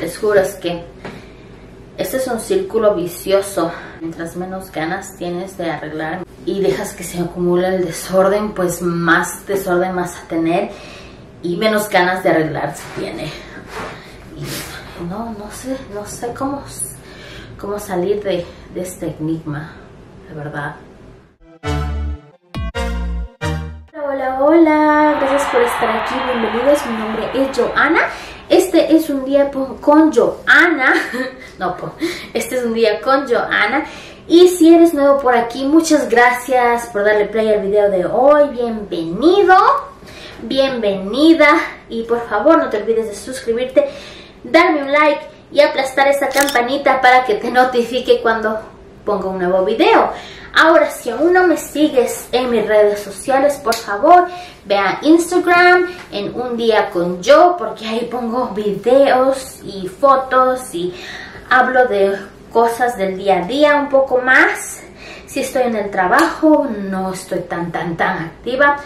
les juro es que este es un círculo vicioso. Mientras menos ganas tienes de arreglar y dejas que se acumule el desorden, pues más desorden vas a tener y menos ganas de arreglar se tiene. Y no, no sé, no sé cómo, cómo salir de, de este enigma, de verdad. Estar aquí, bienvenidos, mi nombre es Joana este es un día con Joana. No, este es un día con Joana. Y si eres nuevo por aquí, muchas gracias por darle play al video de hoy. Bienvenido, bienvenida. Y por favor no te olvides de suscribirte, darme un like y aplastar esa campanita para que te notifique cuando ponga un nuevo video. Ahora, si aún no me sigues en mis redes sociales, por favor, ve a Instagram en Un Día Con Yo, porque ahí pongo videos y fotos y hablo de cosas del día a día un poco más. Si estoy en el trabajo, no estoy tan, tan, tan activa.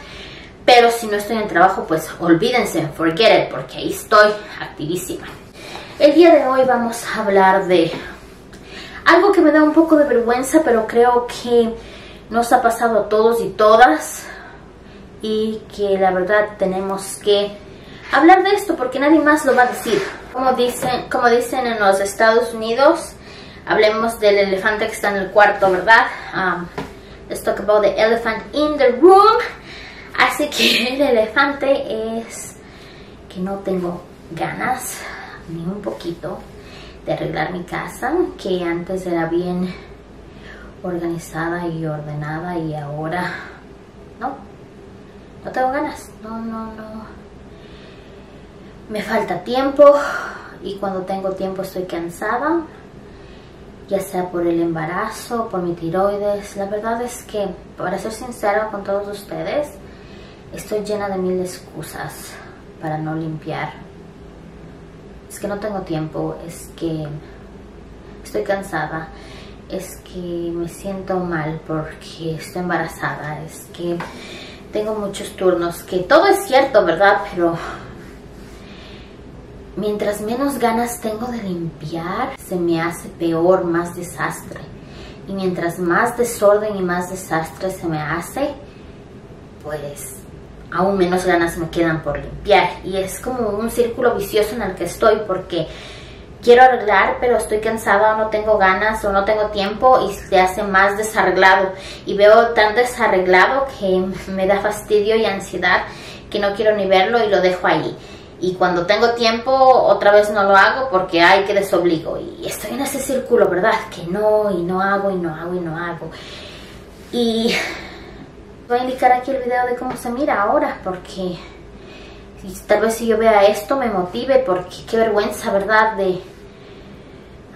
Pero si no estoy en el trabajo, pues olvídense, forget it, porque ahí estoy activísima. El día de hoy vamos a hablar de algo que me da un poco de vergüenza, pero creo que nos ha pasado a todos y todas y que la verdad tenemos que hablar de esto porque nadie más lo va a decir. Como dicen, como dicen en los Estados Unidos, hablemos del elefante que está en el cuarto, ¿verdad? Um, let's talk about the elephant in the room. Así que el elefante es que no tengo ganas, ni un poquito, arreglar mi casa, que antes era bien organizada y ordenada y ahora no, no tengo ganas, no, no, no. Me falta tiempo y cuando tengo tiempo estoy cansada, ya sea por el embarazo, por mi tiroides. La verdad es que, para ser sincera con todos ustedes, estoy llena de mil excusas para no limpiar es que no tengo tiempo, es que estoy cansada, es que me siento mal porque estoy embarazada, es que tengo muchos turnos, que todo es cierto, ¿verdad? Pero mientras menos ganas tengo de limpiar, se me hace peor, más desastre. Y mientras más desorden y más desastre se me hace, pues aún menos ganas me quedan por limpiar. Y es como un círculo vicioso en el que estoy porque quiero arreglar, pero estoy cansada o no tengo ganas o no tengo tiempo y se hace más desarreglado. Y veo tan desarreglado que me da fastidio y ansiedad que no quiero ni verlo y lo dejo ahí. Y cuando tengo tiempo, otra vez no lo hago porque hay que desobligo. Y estoy en ese círculo, ¿verdad? Que no, y no hago, y no hago, y no hago. Y voy a indicar aquí el video de cómo se mira ahora porque tal vez si yo vea esto me motive porque qué vergüenza, ¿verdad? De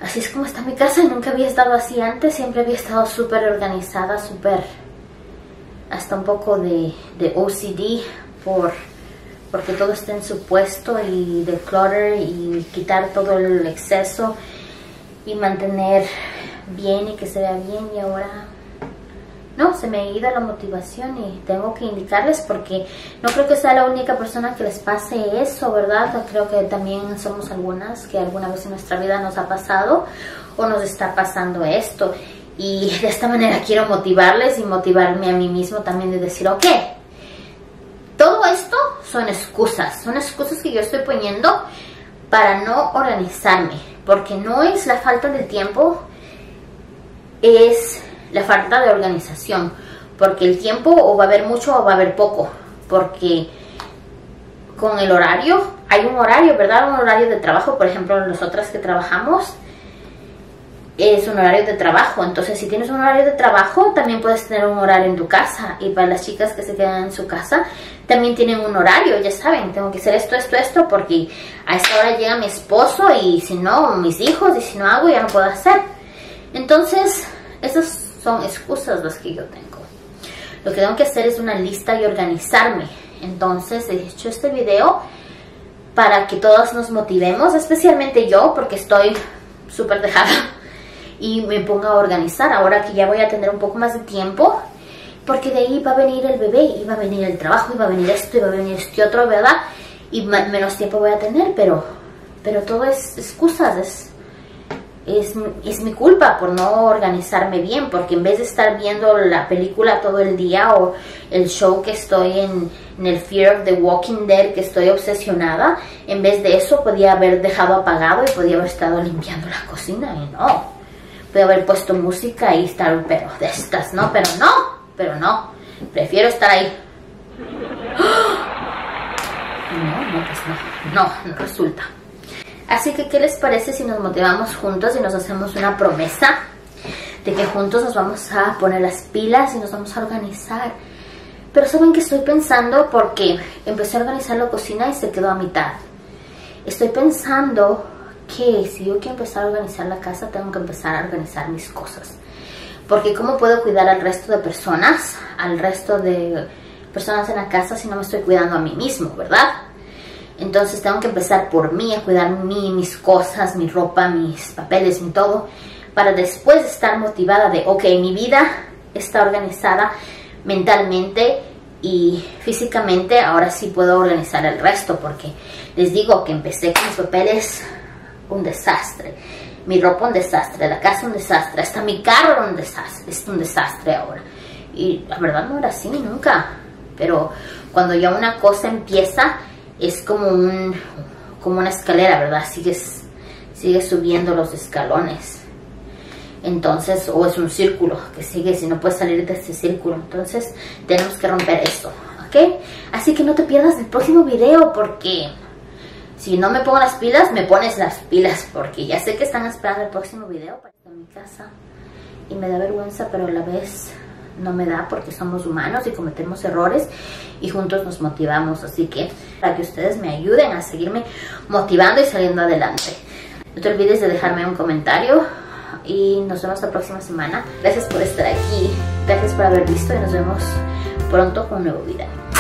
así es como está mi casa, nunca había estado así antes, siempre había estado súper organizada, súper hasta un poco de, de, OCD por porque todo está en su puesto y de clutter y quitar todo el exceso y mantener bien y que se vea bien y ahora no, se me ha ido la motivación y tengo que indicarles porque no creo que sea la única persona que les pase eso, ¿verdad? Creo que también somos algunas que alguna vez en nuestra vida nos ha pasado o nos está pasando esto. Y de esta manera quiero motivarles y motivarme a mí mismo también de decir, ok, todo esto son excusas, son excusas que yo estoy poniendo para no organizarme, porque no es la falta de tiempo, es la falta de organización, porque el tiempo o va a haber mucho o va a haber poco, porque con el horario, hay un horario, ¿verdad? Un horario de trabajo, por ejemplo, nosotras que trabajamos, es un horario de trabajo, entonces si tienes un horario de trabajo, también puedes tener un horario en tu casa, y para las chicas que se quedan en su casa, también tienen un horario, ya saben, tengo que hacer esto, esto, esto, porque a esta hora llega mi esposo, y si no, mis hijos, y si no hago, ya no puedo hacer. Entonces, esas son excusas las que yo tengo. Lo que tengo que hacer es una lista y organizarme. Entonces he hecho este video para que todas nos motivemos, especialmente yo, porque estoy súper dejada y me ponga a organizar ahora que ya voy a tener un poco más de tiempo, porque de ahí va a venir el bebé, y va a venir el trabajo, y va a venir esto, y a venir este otro, ¿verdad? Y menos tiempo voy a tener, pero pero todo es excusas, es, es, es, mi culpa por no organizarme bien, porque en vez de estar viendo la película todo el día o el show que estoy en, el Fear of the Walking Dead, que estoy obsesionada, en vez de eso podía haber dejado apagado y podía haber estado limpiando la cocina y no. Podía haber puesto música y estar, pero de estas, ¿no? Pero no, pero no. Prefiero estar ahí. No, no, pues no, no, no resulta. Así que, ¿qué les parece si nos motivamos juntos y nos hacemos una promesa de que juntos nos vamos a poner las pilas y nos vamos a organizar? Pero ¿saben que estoy pensando? Porque empecé a organizar la cocina y se quedó a mitad. Estoy pensando que si yo quiero empezar a organizar la casa, tengo que empezar a organizar mis cosas. Porque ¿cómo puedo cuidar al resto de personas, al resto de personas en la casa si no me estoy cuidando a mí mismo, verdad? Entonces tengo que empezar por mí, a cuidar mí, mis cosas, mi ropa, mis papeles, mi todo, para después estar motivada de, ok, mi vida está organizada mentalmente y físicamente, ahora sí puedo organizar el resto, porque les digo que empecé con mis papeles un desastre, mi ropa un desastre, la casa un desastre, hasta mi carro un desastre, es un desastre ahora. Y la verdad no era así nunca, pero cuando ya una cosa empieza, es como un como una escalera, ¿verdad? Sigues, sigues subiendo los escalones. Entonces, o es un círculo que sigue si no puedes salir de este círculo. Entonces, tenemos que romper esto, ¿ok? Así que no te pierdas el próximo video porque si no me pongo las pilas, me pones las pilas porque ya sé que están esperando el próximo video para mi casa. Y me da vergüenza, pero a la vez no me da porque somos humanos y cometemos errores y juntos nos motivamos. Así que para que ustedes me ayuden a seguirme motivando y saliendo adelante. No te olvides de dejarme un comentario y nos vemos la próxima semana. Gracias por estar aquí, gracias por haber visto y nos vemos pronto con un nuevo video.